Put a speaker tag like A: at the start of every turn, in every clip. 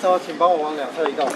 A: 不好意思哦，请帮我往两侧移动。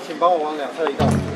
A: 请帮我往两侧移动。